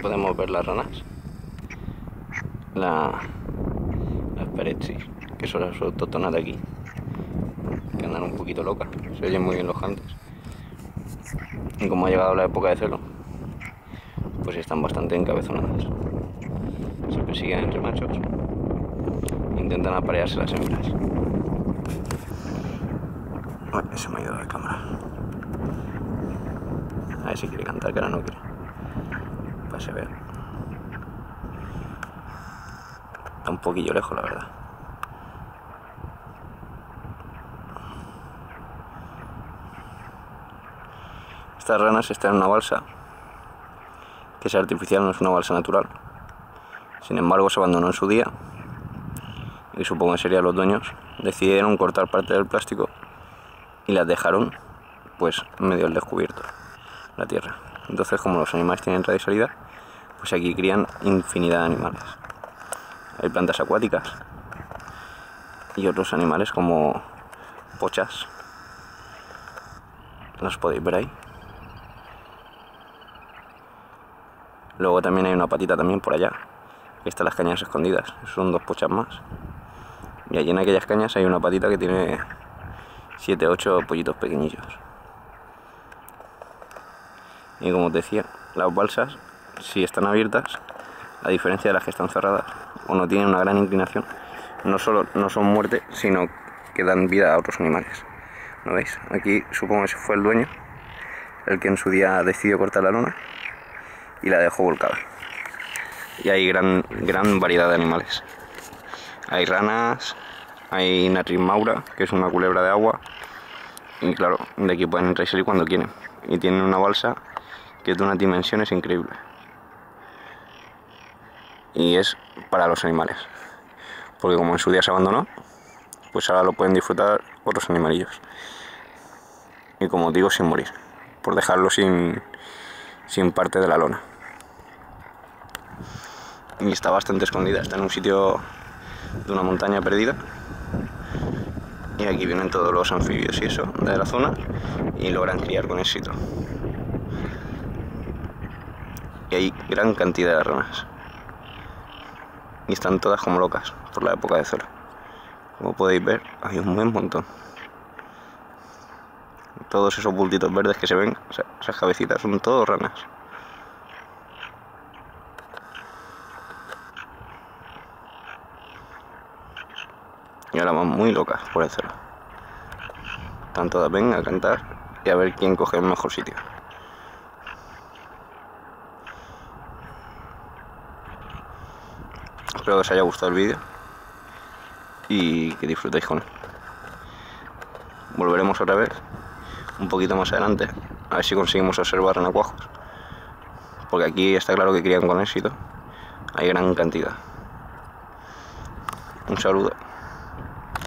podemos ver las ranas. La, las perechis, que son las autóctonas de aquí. Que andan un poquito locas. Se oyen muy bien los cantos. Y como ha llegado la época de celo, pues están bastante encabezonadas. Se persiguen entre machos. Intentan aparearse las hembras. Ay, se me ha ido la cámara. A ver si quiere cantar, que ahora no quiere. Se. Está un poquillo lejos, la verdad. Estas ranas están en una balsa, que es artificial, no es una balsa natural. Sin embargo, se abandonó en su día y supongo que serían los dueños, decidieron cortar parte del plástico y las dejaron pues medio al descubierto, la tierra. Entonces como los animales tienen entrada y salida, pues aquí crían infinidad de animales. Hay plantas acuáticas y otros animales como pochas. Las podéis ver ahí. Luego también hay una patita también por allá, están las cañas escondidas. Son dos pochas más. Y allí en aquellas cañas hay una patita que tiene 7, 8 pollitos pequeñillos. Y como os decía, las balsas, si están abiertas, a diferencia de las que están cerradas, o no tienen una gran inclinación, no solo no son muerte, sino que dan vida a otros animales. ¿No veis? Aquí supongo que fue el dueño el que en su día decidió cortar la lona y la dejó volcada. Y hay gran, gran variedad de animales. Hay ranas, hay Natris maura, que es una culebra de agua. Y claro, de aquí pueden entrar y salir cuando quieren. Y tienen una balsa que es de unas dimensiones increíbles. Y es para los animales. Porque como en su día se abandonó, pues ahora lo pueden disfrutar otros animalillos. Y como digo, sin morir. Por dejarlo sin, sin parte de la lona y está bastante escondida. Está en un sitio de una montaña perdida. Y aquí vienen todos los anfibios y eso de la zona y logran criar con éxito. Y hay gran cantidad de ranas. Y están todas como locas por la época de celo. Como podéis ver, hay un buen montón. Todos esos bultitos verdes que se ven, esas cabecitas, son todos ranas. Y ahora van muy locas por el cero. Están todas, ven a cantar y a ver quién coge el mejor sitio. Espero que os haya gustado el vídeo y que disfrutéis con él. Volveremos otra vez, un poquito más adelante, a ver si conseguimos observar renacuajos. Porque aquí está claro que crían con éxito. Hay gran cantidad. Un saludo.